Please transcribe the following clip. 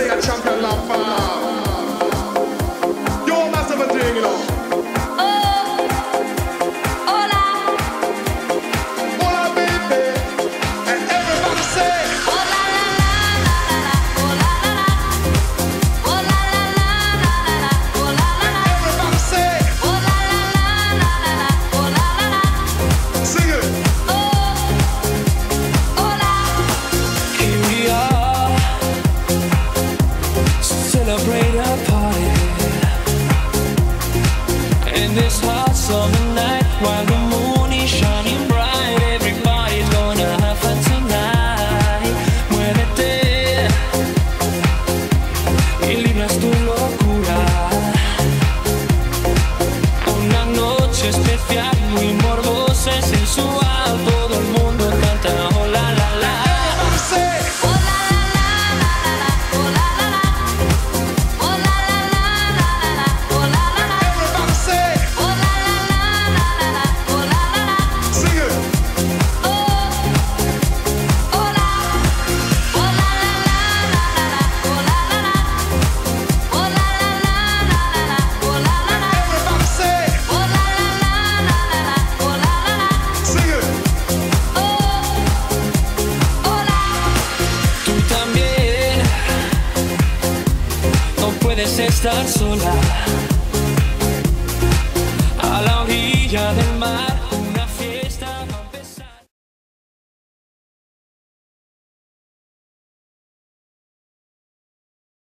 say a champion laugh This hot summer night While the moon is shining bright Everybody's gonna have a tonight Muévete Y libras tu locura Una noche especial Muy morbosa y sensual quieres estar sola.